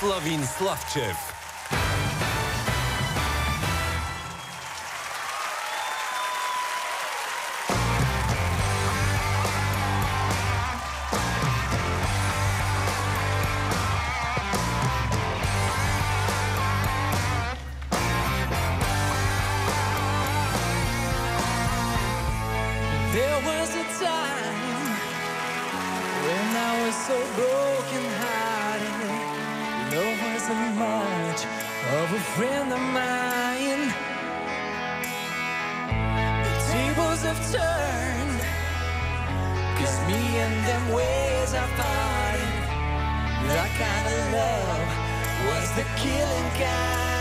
Flavin Slavčev. There was a time when I was so broken. Of a friend of mine. The tables have turned, cause me and them ways are parted. That kind of love was the killing kind.